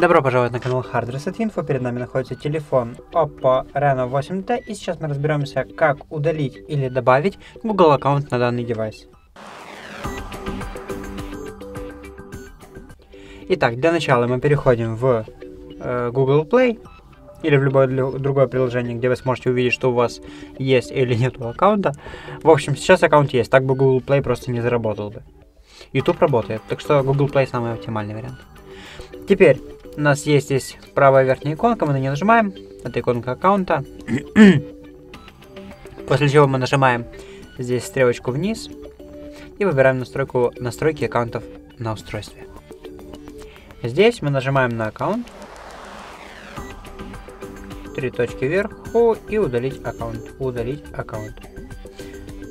Добро пожаловать на канал Hard Reset Info. Перед нами находится телефон Oppo Reno 8T. И сейчас мы разберемся, как удалить или добавить Google аккаунт на данный девайс. Итак, для начала мы переходим в э, Google Play или в любое другое приложение, где вы сможете увидеть, что у вас есть или нет аккаунта. В общем, сейчас аккаунт есть, так бы Google Play просто не заработал бы. YouTube работает, так что Google Play самый оптимальный вариант. Теперь у нас есть здесь правая верхняя иконка, мы на нее нажимаем. Это иконка аккаунта. После чего мы нажимаем здесь стрелочку вниз и выбираем настройку настройки аккаунтов на устройстве. Здесь мы нажимаем на аккаунт, три точки вверху и удалить аккаунт. Удалить аккаунт.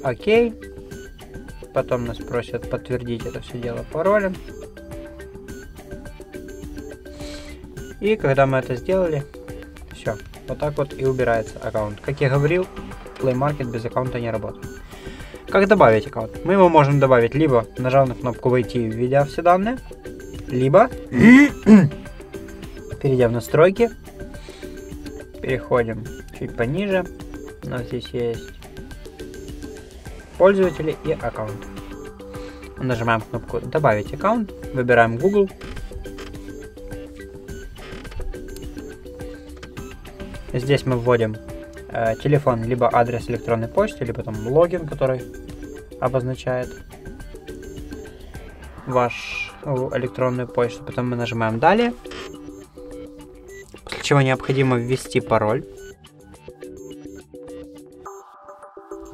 Окей. Потом нас просят подтвердить это все дело паролем. И когда мы это сделали, все, вот так вот и убирается аккаунт. Как я говорил, Play Market без аккаунта не работает. Как добавить аккаунт? Мы его можем добавить либо нажав на кнопку «Войти», введя все данные, либо перейдя в настройки, переходим чуть пониже, у нас здесь есть пользователи и аккаунт. Нажимаем кнопку «Добавить аккаунт», выбираем Google, Здесь мы вводим э, телефон, либо адрес электронной почты, либо там логин, который обозначает ваш электронную почту. Потом мы нажимаем «Далее», после чего необходимо ввести пароль.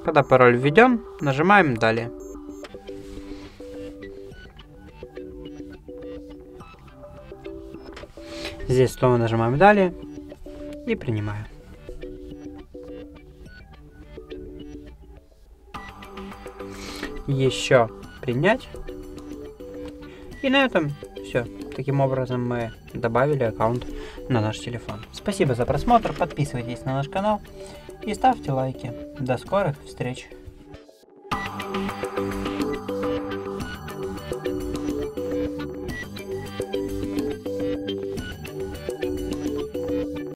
Когда пароль введен, нажимаем «Далее». Здесь снова нажимаем «Далее» и принимаю. Еще принять. И на этом все. Таким образом мы добавили аккаунт на наш телефон. Спасибо за просмотр, подписывайтесь на наш канал и ставьте лайки. До скорых встреч!